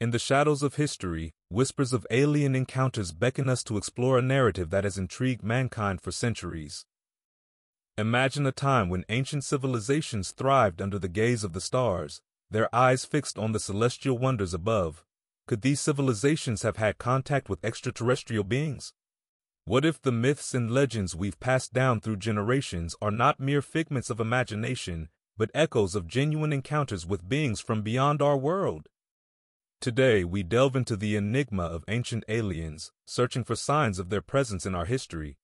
In the shadows of history, whispers of alien encounters beckon us to explore a narrative that has intrigued mankind for centuries. Imagine a time when ancient civilizations thrived under the gaze of the stars, their eyes fixed on the celestial wonders above. Could these civilizations have had contact with extraterrestrial beings? What if the myths and legends we've passed down through generations are not mere figments of imagination, but echoes of genuine encounters with beings from beyond our world? Today, we delve into the enigma of ancient aliens, searching for signs of their presence in our history.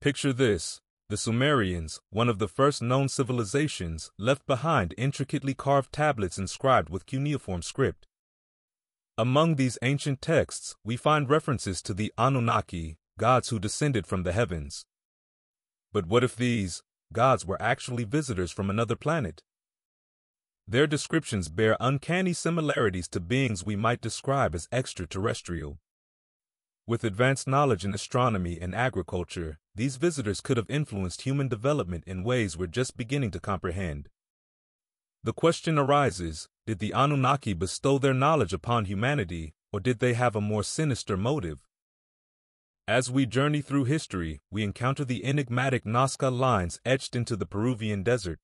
Picture this the Sumerians, one of the first known civilizations, left behind intricately carved tablets inscribed with cuneiform script. Among these ancient texts, we find references to the Anunnaki, gods who descended from the heavens. But what if these gods were actually visitors from another planet? Their descriptions bear uncanny similarities to beings we might describe as extraterrestrial. With advanced knowledge in astronomy and agriculture, these visitors could have influenced human development in ways we're just beginning to comprehend. The question arises did the Anunnaki bestow their knowledge upon humanity, or did they have a more sinister motive? As we journey through history, we encounter the enigmatic Nazca lines etched into the Peruvian desert.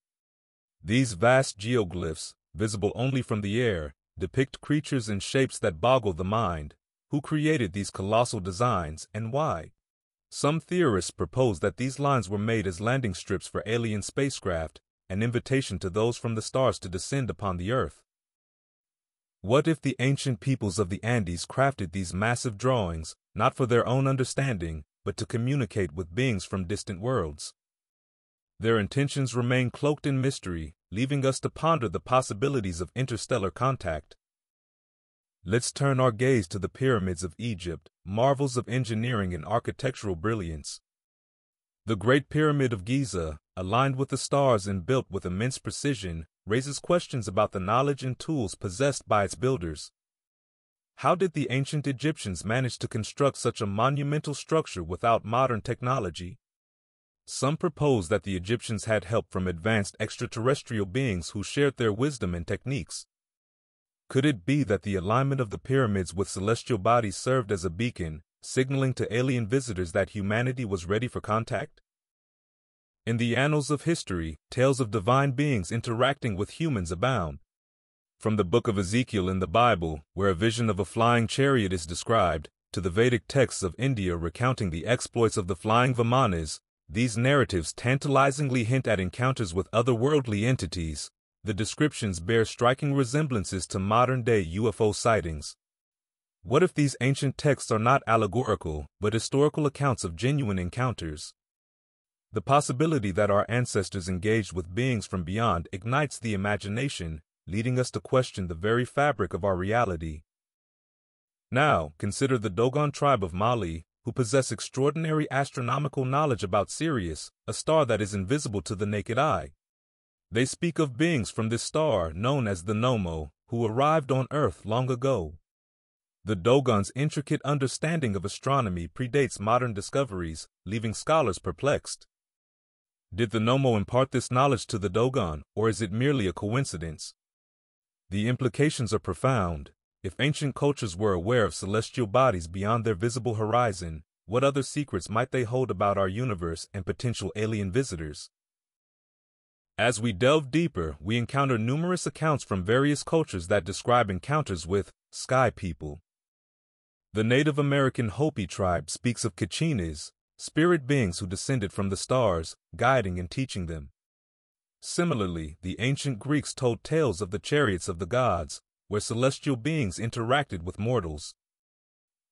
These vast geoglyphs, visible only from the air, depict creatures and shapes that boggle the mind. Who created these colossal designs and why? Some theorists propose that these lines were made as landing strips for alien spacecraft, an invitation to those from the stars to descend upon the Earth. What if the ancient peoples of the Andes crafted these massive drawings, not for their own understanding, but to communicate with beings from distant worlds? Their intentions remain cloaked in mystery, leaving us to ponder the possibilities of interstellar contact. Let's turn our gaze to the pyramids of Egypt, marvels of engineering and architectural brilliance. The Great Pyramid of Giza, aligned with the stars and built with immense precision, raises questions about the knowledge and tools possessed by its builders. How did the ancient Egyptians manage to construct such a monumental structure without modern technology? Some propose that the Egyptians had help from advanced extraterrestrial beings who shared their wisdom and techniques. Could it be that the alignment of the pyramids with celestial bodies served as a beacon, signaling to alien visitors that humanity was ready for contact? In the annals of history, tales of divine beings interacting with humans abound. From the book of Ezekiel in the Bible, where a vision of a flying chariot is described, to the Vedic texts of India recounting the exploits of the flying Vimanas, these narratives tantalizingly hint at encounters with otherworldly entities. The descriptions bear striking resemblances to modern day UFO sightings. What if these ancient texts are not allegorical, but historical accounts of genuine encounters? The possibility that our ancestors engaged with beings from beyond ignites the imagination, leading us to question the very fabric of our reality. Now, consider the Dogon tribe of Mali, who possess extraordinary astronomical knowledge about Sirius, a star that is invisible to the naked eye. They speak of beings from this star known as the Nommo, who arrived on Earth long ago. The Dogon's intricate understanding of astronomy predates modern discoveries, leaving scholars perplexed. Did the Nommo impart this knowledge to the Dogon, or is it merely a coincidence? The implications are profound, if ancient cultures were aware of celestial bodies beyond their visible horizon, what other secrets might they hold about our universe and potential alien visitors? As we delve deeper, we encounter numerous accounts from various cultures that describe encounters with sky people. The Native American Hopi tribe speaks of Kachinas, spirit beings who descended from the stars, guiding and teaching them. Similarly, the ancient Greeks told tales of the chariots of the gods, where celestial beings interacted with mortals.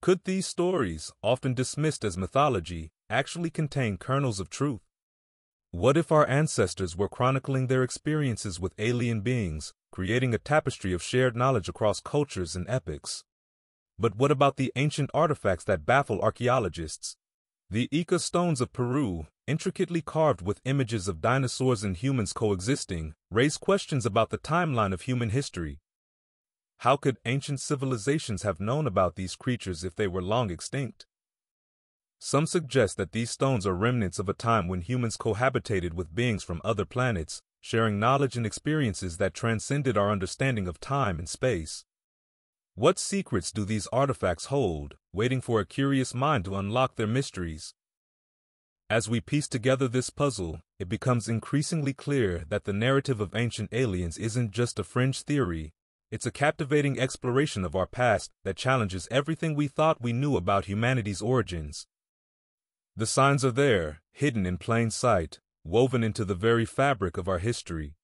Could these stories, often dismissed as mythology, actually contain kernels of truth? What if our ancestors were chronicling their experiences with alien beings, creating a tapestry of shared knowledge across cultures and epochs? But what about the ancient artifacts that baffle archaeologists? The Ica stones of Peru, intricately carved with images of dinosaurs and humans coexisting, raise questions about the timeline of human history. How could ancient civilizations have known about these creatures if they were long extinct? Some suggest that these stones are remnants of a time when humans cohabitated with beings from other planets, sharing knowledge and experiences that transcended our understanding of time and space. What secrets do these artifacts hold, waiting for a curious mind to unlock their mysteries? As we piece together this puzzle, it becomes increasingly clear that the narrative of ancient aliens isn't just a fringe theory, it's a captivating exploration of our past that challenges everything we thought we knew about humanity's origins. The signs are there, hidden in plain sight, woven into the very fabric of our history.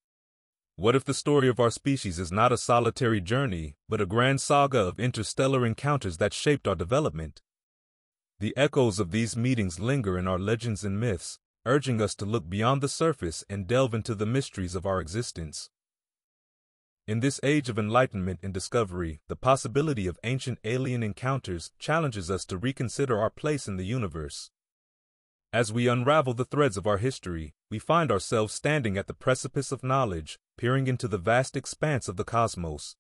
What if the story of our species is not a solitary journey, but a grand saga of interstellar encounters that shaped our development? The echoes of these meetings linger in our legends and myths, urging us to look beyond the surface and delve into the mysteries of our existence. In this age of enlightenment and discovery, the possibility of ancient alien encounters challenges us to reconsider our place in the universe. As we unravel the threads of our history, we find ourselves standing at the precipice of knowledge, peering into the vast expanse of the cosmos.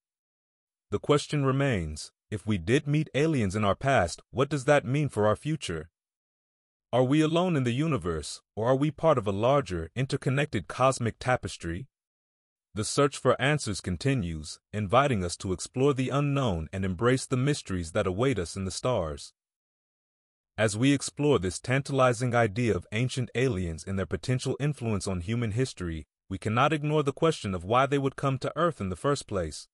The question remains if we did meet aliens in our past, what does that mean for our future? Are we alone in the universe, or are we part of a larger, interconnected cosmic tapestry? The search for answers continues, inviting us to explore the unknown and embrace the mysteries that await us in the stars. As we explore this tantalizing idea of ancient aliens and their potential influence on human history, we cannot ignore the question of why they would come to Earth in the first place.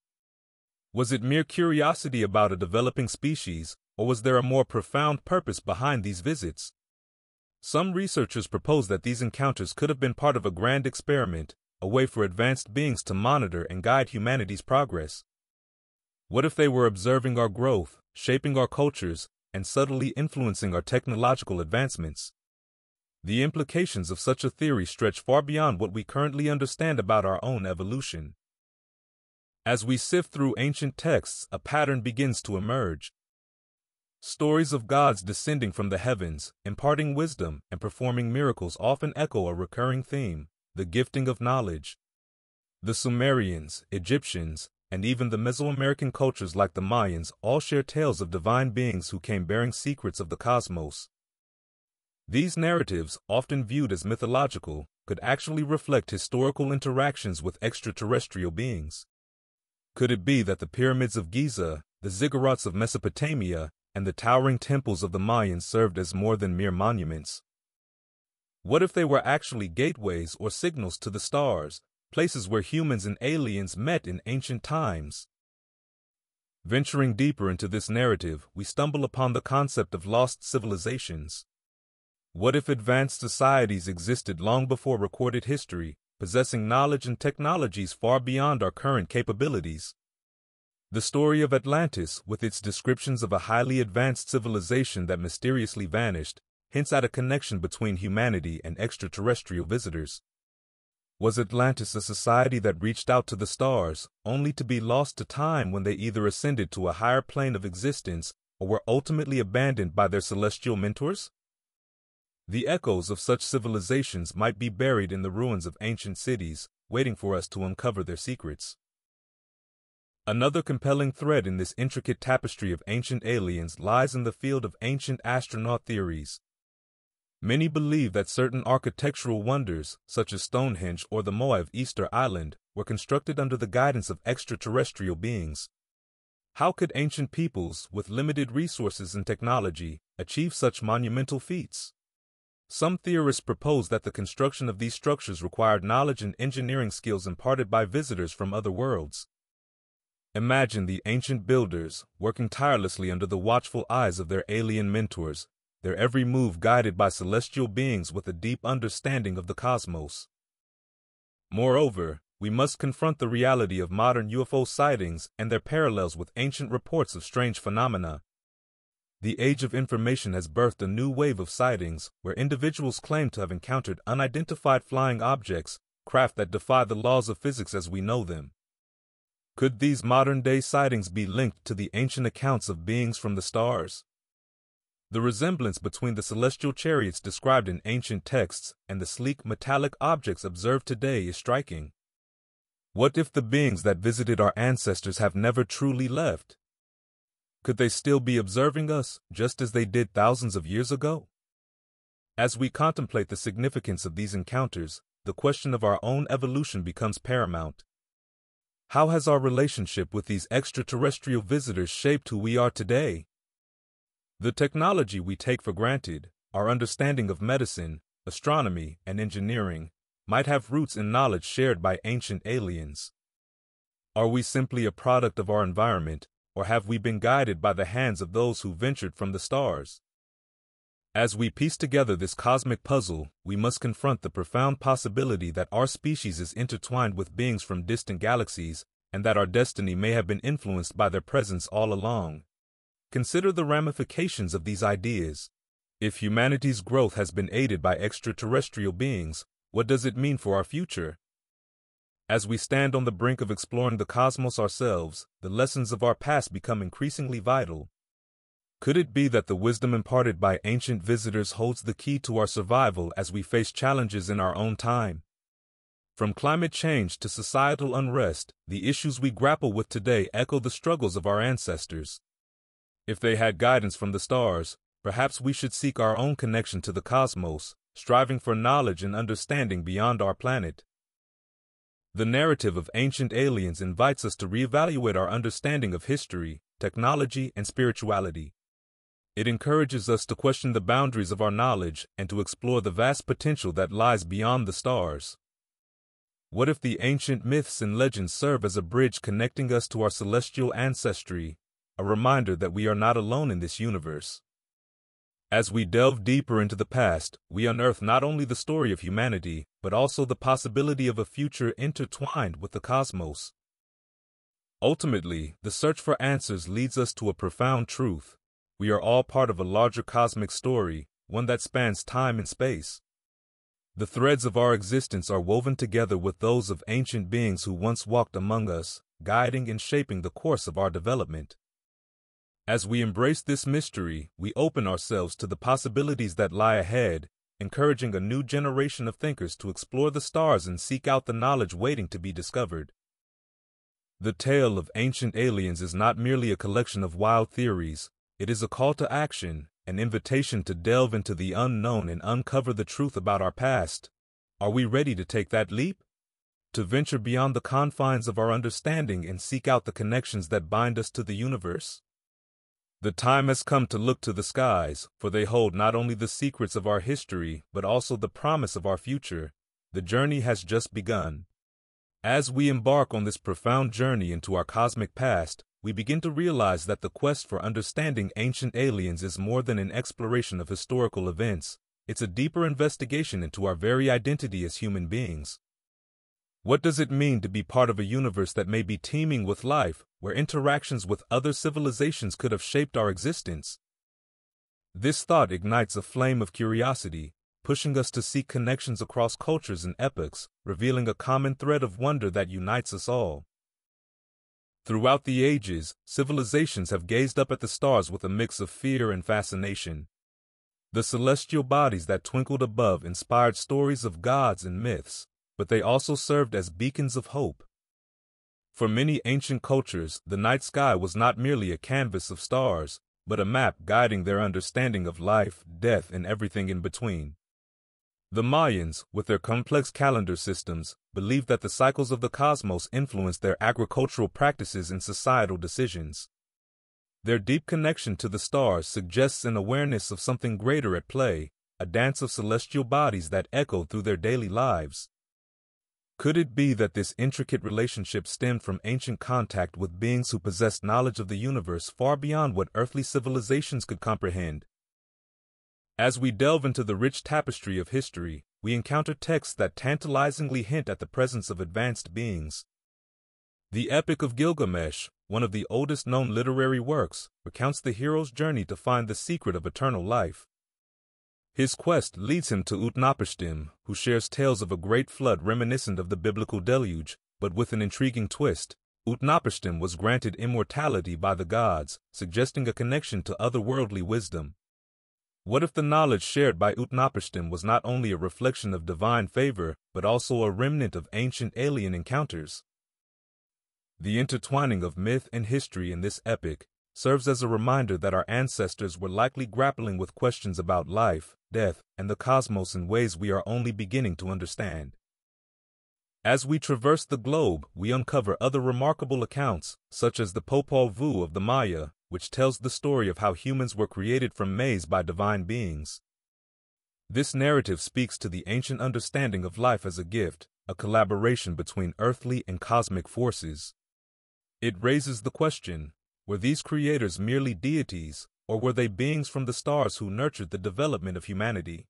Was it mere curiosity about a developing species, or was there a more profound purpose behind these visits? Some researchers propose that these encounters could have been part of a grand experiment, a way for advanced beings to monitor and guide humanity's progress. What if they were observing our growth, shaping our cultures, and subtly influencing our technological advancements? The implications of such a theory stretch far beyond what we currently understand about our own evolution. As we sift through ancient texts, a pattern begins to emerge. Stories of gods descending from the heavens, imparting wisdom, and performing miracles often echo a recurring theme the gifting of knowledge. The Sumerians, Egyptians, and even the Mesoamerican cultures like the Mayans all share tales of divine beings who came bearing secrets of the cosmos. These narratives, often viewed as mythological, could actually reflect historical interactions with extraterrestrial beings. Could it be that the pyramids of Giza, the ziggurats of Mesopotamia, and the towering temples of the Mayans served as more than mere monuments? What if they were actually gateways or signals to the stars, places where humans and aliens met in ancient times? Venturing deeper into this narrative, we stumble upon the concept of lost civilizations. What if advanced societies existed long before recorded history, possessing knowledge and technologies far beyond our current capabilities. The story of Atlantis, with its descriptions of a highly advanced civilization that mysteriously vanished, hints at a connection between humanity and extraterrestrial visitors. Was Atlantis a society that reached out to the stars, only to be lost to time when they either ascended to a higher plane of existence or were ultimately abandoned by their celestial mentors? The echoes of such civilizations might be buried in the ruins of ancient cities, waiting for us to uncover their secrets. Another compelling thread in this intricate tapestry of ancient aliens lies in the field of ancient astronaut theories. Many believe that certain architectural wonders, such as Stonehenge or the Moai of Easter Island, were constructed under the guidance of extraterrestrial beings. How could ancient peoples, with limited resources and technology, achieve such monumental feats? Some theorists propose that the construction of these structures required knowledge and engineering skills imparted by visitors from other worlds. Imagine the ancient builders working tirelessly under the watchful eyes of their alien mentors, their every move guided by celestial beings with a deep understanding of the cosmos. Moreover, we must confront the reality of modern UFO sightings and their parallels with ancient reports of strange phenomena. The age of information has birthed a new wave of sightings where individuals claim to have encountered unidentified flying objects, craft that defy the laws of physics as we know them. Could these modern day sightings be linked to the ancient accounts of beings from the stars? The resemblance between the celestial chariots described in ancient texts and the sleek metallic objects observed today is striking. What if the beings that visited our ancestors have never truly left? Could they still be observing us, just as they did thousands of years ago? As we contemplate the significance of these encounters, the question of our own evolution becomes paramount. How has our relationship with these extraterrestrial visitors shaped who we are today? The technology we take for granted, our understanding of medicine, astronomy, and engineering, might have roots in knowledge shared by ancient aliens. Are we simply a product of our environment, or have we been guided by the hands of those who ventured from the stars? As we piece together this cosmic puzzle, we must confront the profound possibility that our species is intertwined with beings from distant galaxies, and that our destiny may have been influenced by their presence all along. Consider the ramifications of these ideas. If humanity's growth has been aided by extraterrestrial beings, what does it mean for our future? As we stand on the brink of exploring the cosmos ourselves, the lessons of our past become increasingly vital. Could it be that the wisdom imparted by ancient visitors holds the key to our survival as we face challenges in our own time? From climate change to societal unrest, the issues we grapple with today echo the struggles of our ancestors. If they had guidance from the stars, perhaps we should seek our own connection to the cosmos, striving for knowledge and understanding beyond our planet. The narrative of ancient aliens invites us to reevaluate our understanding of history, technology, and spirituality. It encourages us to question the boundaries of our knowledge and to explore the vast potential that lies beyond the stars. What if the ancient myths and legends serve as a bridge connecting us to our celestial ancestry, a reminder that we are not alone in this universe? As we delve deeper into the past, we unearth not only the story of humanity, but also the possibility of a future intertwined with the cosmos. Ultimately, the search for answers leads us to a profound truth. We are all part of a larger cosmic story, one that spans time and space. The threads of our existence are woven together with those of ancient beings who once walked among us, guiding and shaping the course of our development. As we embrace this mystery, we open ourselves to the possibilities that lie ahead, encouraging a new generation of thinkers to explore the stars and seek out the knowledge waiting to be discovered. The tale of ancient aliens is not merely a collection of wild theories, it is a call to action, an invitation to delve into the unknown and uncover the truth about our past. Are we ready to take that leap? To venture beyond the confines of our understanding and seek out the connections that bind us to the universe? The time has come to look to the skies, for they hold not only the secrets of our history, but also the promise of our future. The journey has just begun. As we embark on this profound journey into our cosmic past, we begin to realize that the quest for understanding ancient aliens is more than an exploration of historical events. It's a deeper investigation into our very identity as human beings. What does it mean to be part of a universe that may be teeming with life, where interactions with other civilizations could have shaped our existence? This thought ignites a flame of curiosity, pushing us to seek connections across cultures and epochs, revealing a common thread of wonder that unites us all. Throughout the ages, civilizations have gazed up at the stars with a mix of fear and fascination. The celestial bodies that twinkled above inspired stories of gods and myths, but they also served as beacons of hope. For many ancient cultures, the night sky was not merely a canvas of stars, but a map guiding their understanding of life, death, and everything in between. The Mayans, with their complex calendar systems, believed that the cycles of the cosmos influenced their agricultural practices and societal decisions. Their deep connection to the stars suggests an awareness of something greater at play, a dance of celestial bodies that echoed through their daily lives. Could it be that this intricate relationship stemmed from ancient contact with beings who possessed knowledge of the universe far beyond what earthly civilizations could comprehend? As we delve into the rich tapestry of history, we encounter texts that tantalizingly hint at the presence of advanced beings. The Epic of Gilgamesh, one of the oldest known literary works, recounts the hero's journey to find the secret of eternal life. His quest leads him to Utnapishtim, who shares tales of a great flood reminiscent of the biblical deluge, but with an intriguing twist. Utnapishtim was granted immortality by the gods, suggesting a connection to otherworldly wisdom. What if the knowledge shared by Utnapishtim was not only a reflection of divine favor, but also a remnant of ancient alien encounters? The intertwining of myth and history in this epic serves as a reminder that our ancestors were likely grappling with questions about life, death, and the cosmos in ways we are only beginning to understand. As we traverse the globe, we uncover other remarkable accounts, such as the Popol Vuh of the Maya, which tells the story of how humans were created from maize by divine beings. This narrative speaks to the ancient understanding of life as a gift, a collaboration between earthly and cosmic forces. It raises the question, were these creators merely deities, or were they beings from the stars who nurtured the development of humanity?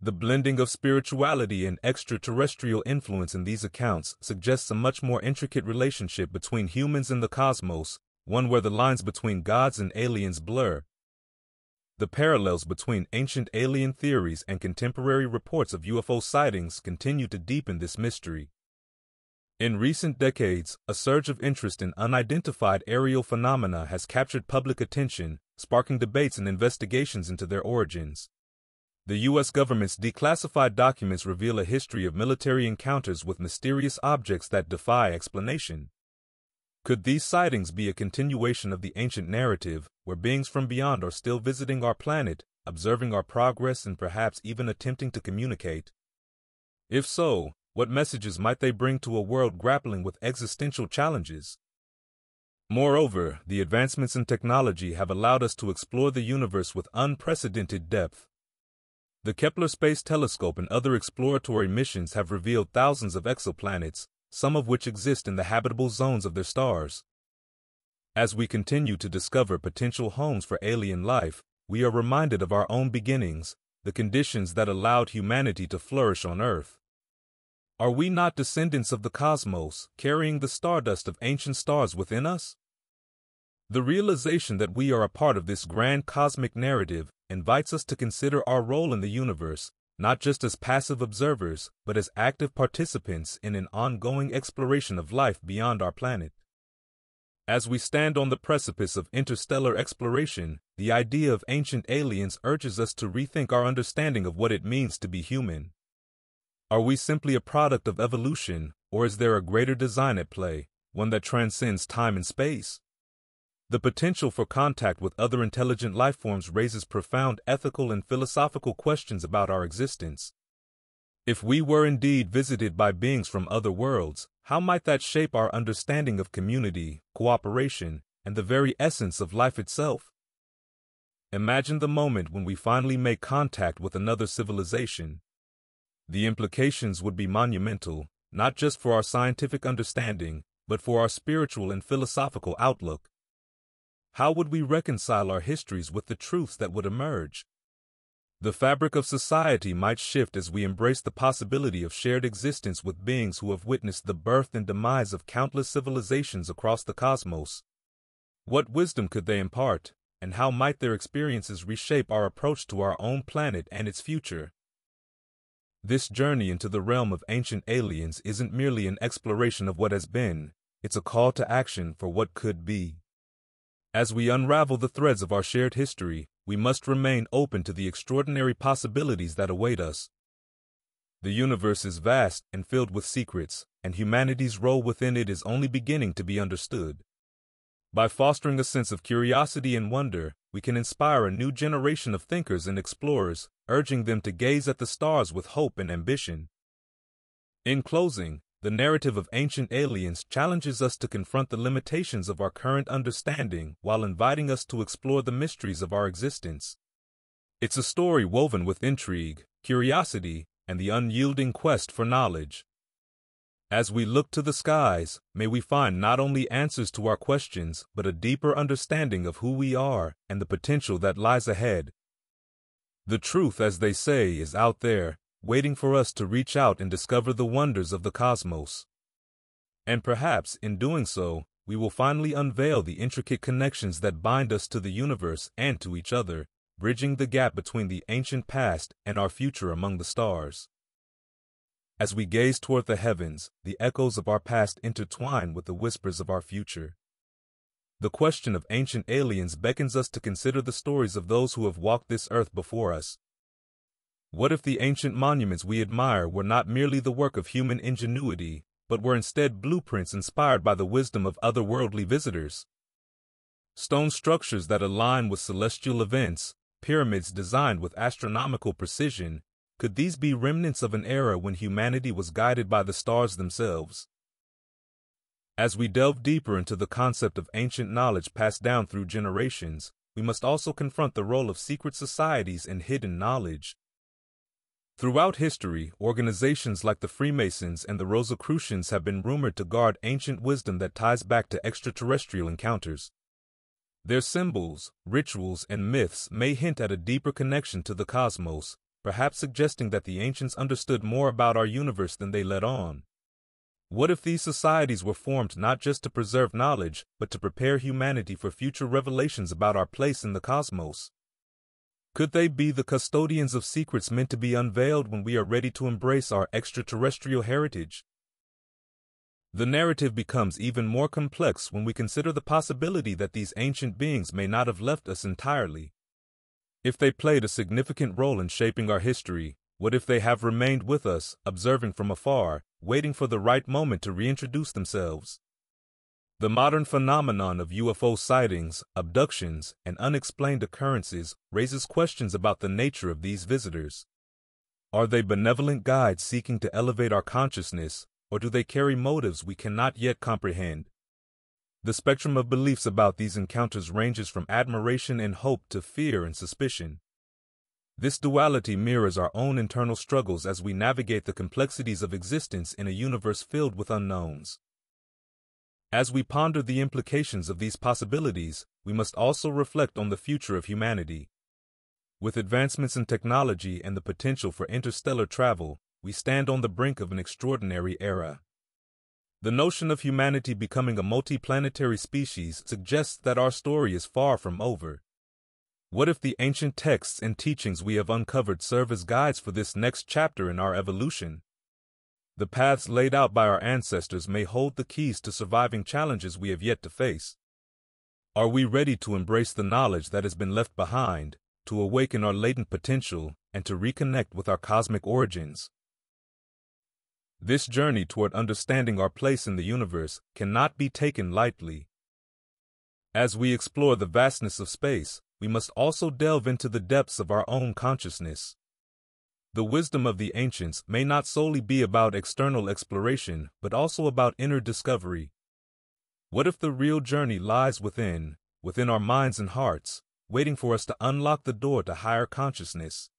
The blending of spirituality and extraterrestrial influence in these accounts suggests a much more intricate relationship between humans and the cosmos, one where the lines between gods and aliens blur. The parallels between ancient alien theories and contemporary reports of UFO sightings continue to deepen this mystery. In recent decades, a surge of interest in unidentified aerial phenomena has captured public attention, sparking debates and investigations into their origins. The U.S. government's declassified documents reveal a history of military encounters with mysterious objects that defy explanation. Could these sightings be a continuation of the ancient narrative, where beings from beyond are still visiting our planet, observing our progress, and perhaps even attempting to communicate? If so, what messages might they bring to a world grappling with existential challenges? Moreover, the advancements in technology have allowed us to explore the universe with unprecedented depth. The Kepler Space Telescope and other exploratory missions have revealed thousands of exoplanets, some of which exist in the habitable zones of their stars. As we continue to discover potential homes for alien life, we are reminded of our own beginnings, the conditions that allowed humanity to flourish on Earth. Are we not descendants of the cosmos, carrying the stardust of ancient stars within us? The realization that we are a part of this grand cosmic narrative invites us to consider our role in the universe, not just as passive observers, but as active participants in an ongoing exploration of life beyond our planet. As we stand on the precipice of interstellar exploration, the idea of ancient aliens urges us to rethink our understanding of what it means to be human. Are we simply a product of evolution, or is there a greater design at play, one that transcends time and space? The potential for contact with other intelligent life forms raises profound ethical and philosophical questions about our existence. If we were indeed visited by beings from other worlds, how might that shape our understanding of community, cooperation, and the very essence of life itself? Imagine the moment when we finally make contact with another civilization. The implications would be monumental, not just for our scientific understanding, but for our spiritual and philosophical outlook. How would we reconcile our histories with the truths that would emerge? The fabric of society might shift as we embrace the possibility of shared existence with beings who have witnessed the birth and demise of countless civilizations across the cosmos. What wisdom could they impart, and how might their experiences reshape our approach to our own planet and its future? This journey into the realm of ancient aliens isn't merely an exploration of what has been, it's a call to action for what could be. As we unravel the threads of our shared history, we must remain open to the extraordinary possibilities that await us. The universe is vast and filled with secrets, and humanity's role within it is only beginning to be understood. By fostering a sense of curiosity and wonder, we can inspire a new generation of thinkers and explorers, urging them to gaze at the stars with hope and ambition. In closing, the narrative of ancient aliens challenges us to confront the limitations of our current understanding while inviting us to explore the mysteries of our existence. It's a story woven with intrigue, curiosity, and the unyielding quest for knowledge. As we look to the skies, may we find not only answers to our questions, but a deeper understanding of who we are and the potential that lies ahead. The truth, as they say, is out there, waiting for us to reach out and discover the wonders of the cosmos. And perhaps, in doing so, we will finally unveil the intricate connections that bind us to the universe and to each other, bridging the gap between the ancient past and our future among the stars. As we gaze toward the heavens, the echoes of our past intertwine with the whispers of our future. The question of ancient aliens beckons us to consider the stories of those who have walked this earth before us, what if the ancient monuments we admire were not merely the work of human ingenuity, but were instead blueprints inspired by the wisdom of otherworldly visitors? Stone structures that align with celestial events, pyramids designed with astronomical precision, Could these be remnants of an era when humanity was guided by the stars themselves? As we delve deeper into the concept of ancient knowledge passed down through generations, we must also confront the role of secret societies and hidden knowledge. Throughout history, organizations like the Freemasons and the Rosicrucians have been rumored to guard ancient wisdom that ties back to extraterrestrial encounters. Their symbols, rituals, and myths may hint at a deeper connection to the cosmos, perhaps suggesting that the ancients understood more about our universe than they let on. What if these societies were formed not just to preserve knowledge, but to prepare humanity for future revelations about our place in the cosmos? Could they be the custodians of secrets meant to be unveiled when we are ready to embrace our extraterrestrial heritage? The narrative becomes even more complex when we consider the possibility that these ancient beings may not have left us entirely. If they played a significant role in shaping our history, what if they have remained with us, observing from afar, waiting for the right moment to reintroduce themselves? The modern phenomenon of UFO sightings, abductions, and unexplained occurrences raises questions about the nature of these visitors. Are they benevolent guides seeking to elevate our consciousness, or do they carry motives we cannot yet comprehend? The spectrum of beliefs about these encounters ranges from admiration and hope to fear and suspicion. This duality mirrors our own internal struggles as we navigate the complexities of existence in a universe filled with unknowns. As we ponder the implications of these possibilities, we must also reflect on the future of humanity. With advancements in technology and the potential for interstellar travel, we stand on the brink of an extraordinary era. The notion of humanity becoming a multiplanetary species suggests that our story is far from over. What if the ancient texts and teachings we have uncovered serve as guides for this next chapter in our evolution? The paths laid out by our ancestors may hold the keys to surviving challenges we have yet to face. Are we ready to embrace the knowledge that has been left behind, to awaken our latent potential, and to reconnect with our cosmic origins? This journey toward understanding our place in the universe cannot be taken lightly. As we explore the vastness of space, we must also delve into the depths of our own consciousness. The wisdom of the ancients may not solely be about external exploration, but also about inner discovery. What if the real journey lies within, within our minds and hearts, waiting for us to unlock the door to higher consciousness?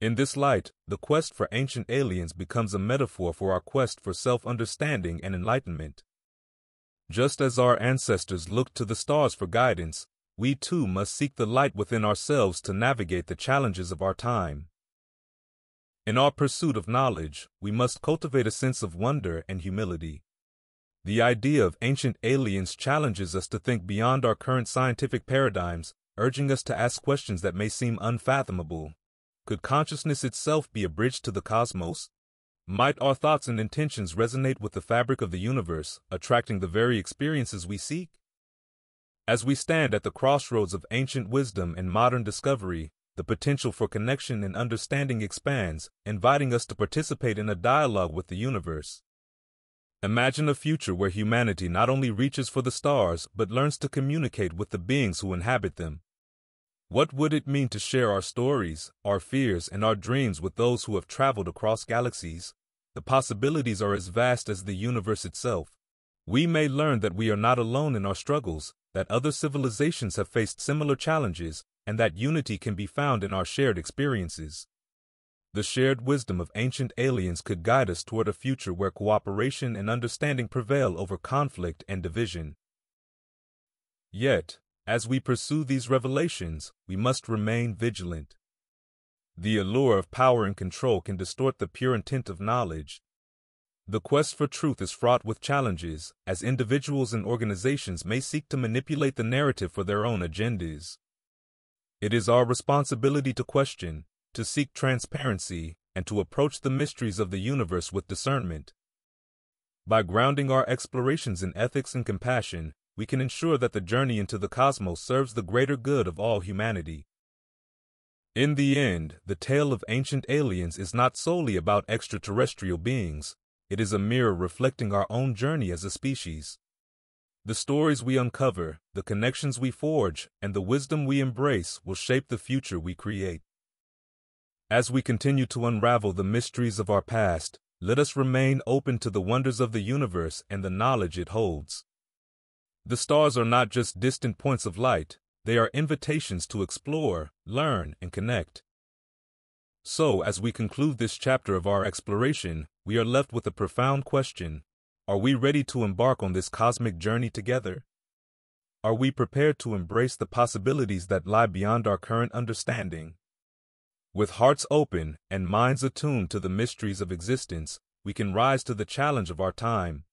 In this light, the quest for ancient aliens becomes a metaphor for our quest for self-understanding and enlightenment. Just as our ancestors looked to the stars for guidance, we too must seek the light within ourselves to navigate the challenges of our time. In our pursuit of knowledge, we must cultivate a sense of wonder and humility. The idea of ancient aliens challenges us to think beyond our current scientific paradigms, urging us to ask questions that may seem unfathomable. Could consciousness itself be a bridge to the cosmos? Might our thoughts and intentions resonate with the fabric of the universe, attracting the very experiences we seek? As we stand at the crossroads of ancient wisdom and modern discovery, the potential for connection and understanding expands, inviting us to participate in a dialogue with the universe. Imagine a future where humanity not only reaches for the stars, but learns to communicate with the beings who inhabit them. What would it mean to share our stories, our fears, and our dreams with those who have traveled across galaxies? The possibilities are as vast as the universe itself. We may learn that we are not alone in our struggles, that other civilizations have faced similar challenges, and that unity can be found in our shared experiences. The shared wisdom of ancient aliens could guide us toward a future where cooperation and understanding prevail over conflict and division. Yet, as we pursue these revelations, we must remain vigilant. The allure of power and control can distort the pure intent of knowledge, the quest for truth is fraught with challenges, as individuals and organizations may seek to manipulate the narrative for their own agendas. It is our responsibility to question, to seek transparency, and to approach the mysteries of the universe with discernment. By grounding our explorations in ethics and compassion, we can ensure that the journey into the cosmos serves the greater good of all humanity. In the end, the tale of ancient aliens is not solely about extraterrestrial beings, it is a mirror reflecting our own journey as a species. The stories we uncover, the connections we forge, and the wisdom we embrace will shape the future we create. As we continue to unravel the mysteries of our past, let us remain open to the wonders of the universe and the knowledge it holds. The stars are not just distant points of light, they are invitations to explore, learn, and connect. So, as we conclude this chapter of our exploration, we are left with a profound question Are we ready to embark on this cosmic journey together? Are we prepared to embrace the possibilities that lie beyond our current understanding? With hearts open and minds attuned to the mysteries of existence, we can rise to the challenge of our time.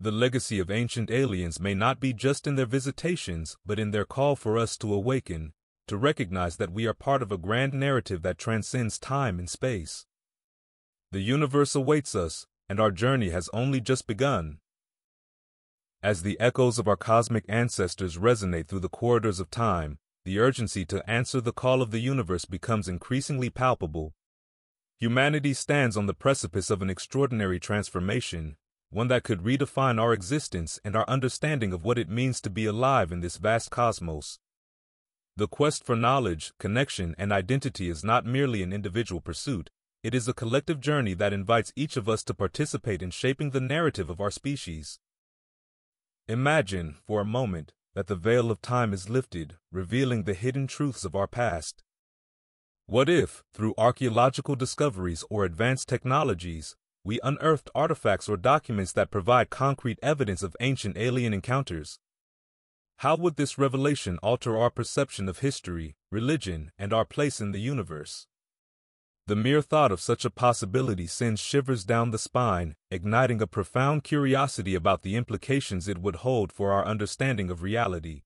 The legacy of ancient aliens may not be just in their visitations, but in their call for us to awaken, to recognize that we are part of a grand narrative that transcends time and space. The universe awaits us, and our journey has only just begun. As the echoes of our cosmic ancestors resonate through the corridors of time, the urgency to answer the call of the universe becomes increasingly palpable. Humanity stands on the precipice of an extraordinary transformation, one that could redefine our existence and our understanding of what it means to be alive in this vast cosmos. The quest for knowledge, connection, and identity is not merely an individual pursuit, it is a collective journey that invites each of us to participate in shaping the narrative of our species. Imagine, for a moment, that the veil of time is lifted, revealing the hidden truths of our past. What if, through archaeological discoveries or advanced technologies, we unearthed artifacts or documents that provide concrete evidence of ancient alien encounters? How would this revelation alter our perception of history, religion, and our place in the universe? The mere thought of such a possibility sends shivers down the spine, igniting a profound curiosity about the implications it would hold for our understanding of reality.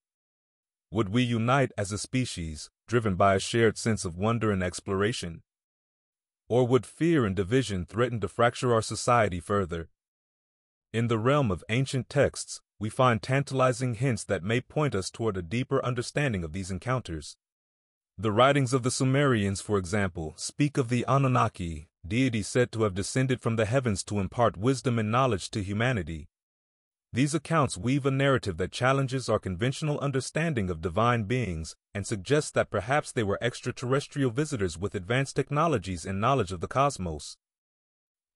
Would we unite as a species, driven by a shared sense of wonder and exploration? Or would fear and division threaten to fracture our society further? In the realm of ancient texts, we find tantalizing hints that may point us toward a deeper understanding of these encounters. The writings of the Sumerians, for example, speak of the Anunnaki, deity said to have descended from the heavens to impart wisdom and knowledge to humanity. These accounts weave a narrative that challenges our conventional understanding of divine beings and suggests that perhaps they were extraterrestrial visitors with advanced technologies and knowledge of the cosmos.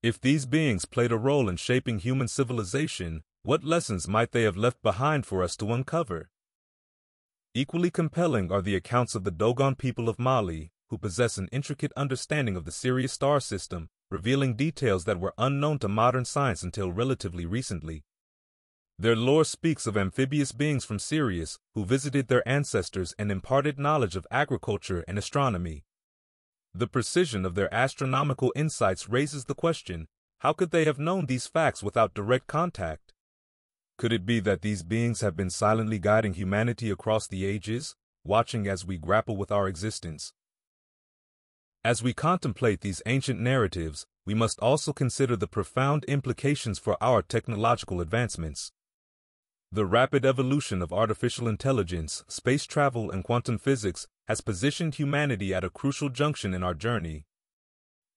If these beings played a role in shaping human civilization, what lessons might they have left behind for us to uncover? Equally compelling are the accounts of the Dogon people of Mali, who possess an intricate understanding of the Sirius star system, revealing details that were unknown to modern science until relatively recently. Their lore speaks of amphibious beings from Sirius who visited their ancestors and imparted knowledge of agriculture and astronomy. The precision of their astronomical insights raises the question how could they have known these facts without direct contact? Could it be that these beings have been silently guiding humanity across the ages, watching as we grapple with our existence? As we contemplate these ancient narratives, we must also consider the profound implications for our technological advancements. The rapid evolution of artificial intelligence, space travel, and quantum physics has positioned humanity at a crucial junction in our journey.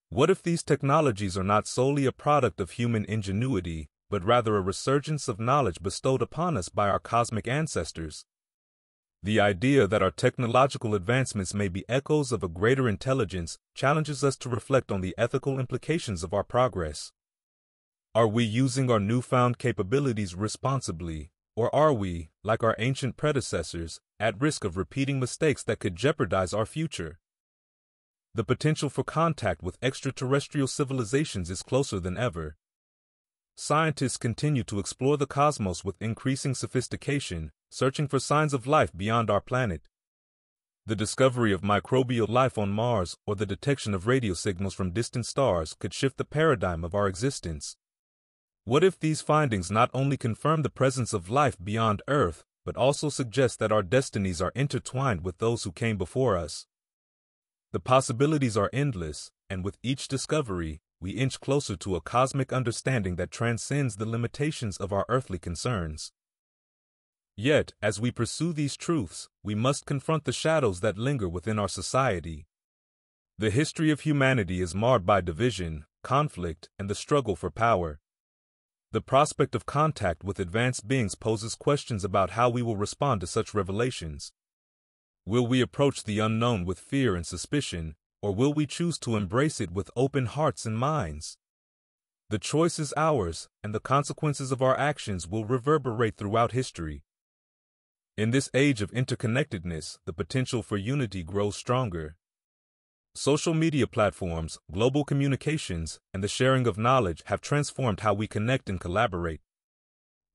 What if these technologies are not solely a product of human ingenuity, but rather a resurgence of knowledge bestowed upon us by our cosmic ancestors. The idea that our technological advancements may be echoes of a greater intelligence challenges us to reflect on the ethical implications of our progress. Are we using our newfound capabilities responsibly, or are we, like our ancient predecessors, at risk of repeating mistakes that could jeopardize our future? The potential for contact with extraterrestrial civilizations is closer than ever, Scientists continue to explore the cosmos with increasing sophistication, searching for signs of life beyond our planet. The discovery of microbial life on Mars or the detection of radio signals from distant stars could shift the paradigm of our existence. What if these findings not only confirm the presence of life beyond Earth, but also suggest that our destinies are intertwined with those who came before us? The possibilities are endless, and with each discovery, we inch closer to a cosmic understanding that transcends the limitations of our earthly concerns. Yet, as we pursue these truths, we must confront the shadows that linger within our society. The history of humanity is marred by division, conflict, and the struggle for power. The prospect of contact with advanced beings poses questions about how we will respond to such revelations. Will we approach the unknown with fear and suspicion, or will we choose to embrace it with open hearts and minds? The choice is ours, and the consequences of our actions will reverberate throughout history. In this age of interconnectedness, the potential for unity grows stronger. Social media platforms, global communications, and the sharing of knowledge have transformed how we connect and collaborate.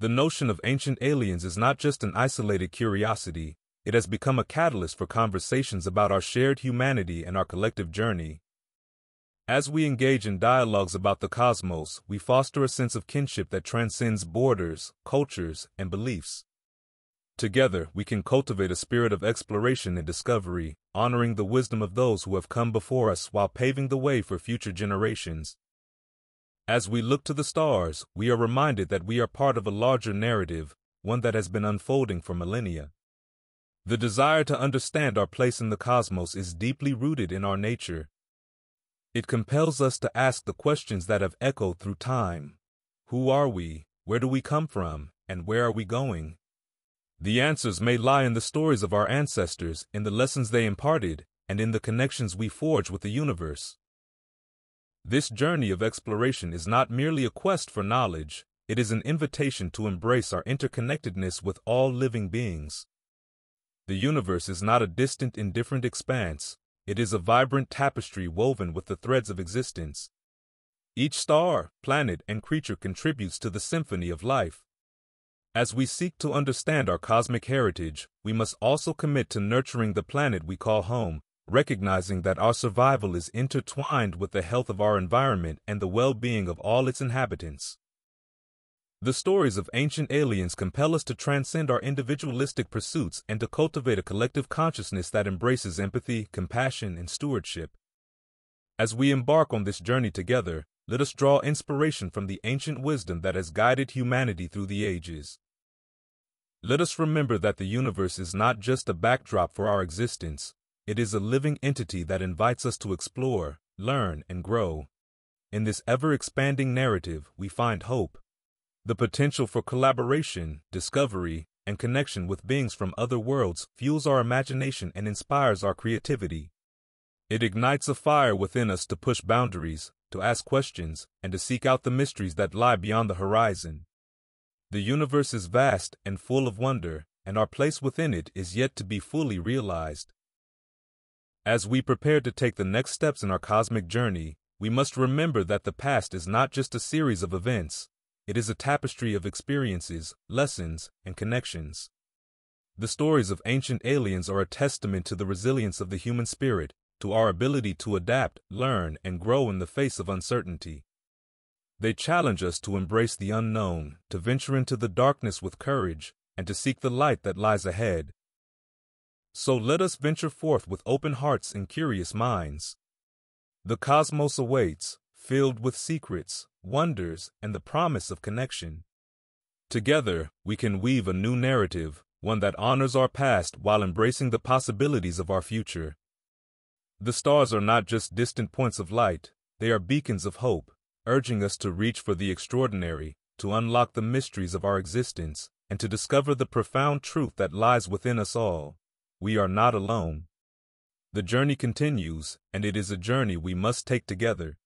The notion of ancient aliens is not just an isolated curiosity, it has become a catalyst for conversations about our shared humanity and our collective journey. As we engage in dialogues about the cosmos, we foster a sense of kinship that transcends borders, cultures, and beliefs. Together, we can cultivate a spirit of exploration and discovery, honoring the wisdom of those who have come before us while paving the way for future generations. As we look to the stars, we are reminded that we are part of a larger narrative, one that has been unfolding for millennia. The desire to understand our place in the cosmos is deeply rooted in our nature. It compels us to ask the questions that have echoed through time. Who are we? Where do we come from? And where are we going? The answers may lie in the stories of our ancestors, in the lessons they imparted, and in the connections we forge with the universe. This journey of exploration is not merely a quest for knowledge, it is an invitation to embrace our interconnectedness with all living beings. The universe is not a distant, indifferent expanse, it is a vibrant tapestry woven with the threads of existence. Each star, planet, and creature contributes to the symphony of life. As we seek to understand our cosmic heritage, we must also commit to nurturing the planet we call home, recognizing that our survival is intertwined with the health of our environment and the well-being of all its inhabitants. The stories of ancient aliens compel us to transcend our individualistic pursuits and to cultivate a collective consciousness that embraces empathy, compassion, and stewardship. As we embark on this journey together, let us draw inspiration from the ancient wisdom that has guided humanity through the ages. Let us remember that the universe is not just a backdrop for our existence, it is a living entity that invites us to explore, learn, and grow. In this ever expanding narrative, we find hope. The potential for collaboration, discovery, and connection with beings from other worlds fuels our imagination and inspires our creativity. It ignites a fire within us to push boundaries, to ask questions, and to seek out the mysteries that lie beyond the horizon. The universe is vast and full of wonder, and our place within it is yet to be fully realized. As we prepare to take the next steps in our cosmic journey, we must remember that the past is not just a series of events, it is a tapestry of experiences, lessons, and connections. The stories of ancient aliens are a testament to the resilience of the human spirit, to our ability to adapt, learn, and grow in the face of uncertainty. They challenge us to embrace the unknown, to venture into the darkness with courage, and to seek the light that lies ahead. So let us venture forth with open hearts and curious minds. The cosmos awaits, filled with secrets, wonders, and the promise of connection. Together, we can weave a new narrative, one that honors our past while embracing the possibilities of our future. The stars are not just distant points of light, they are beacons of hope, urging us to reach for the extraordinary, to unlock the mysteries of our existence, and to discover the profound truth that lies within us all. We are not alone. The journey continues, and it is a journey we must take together.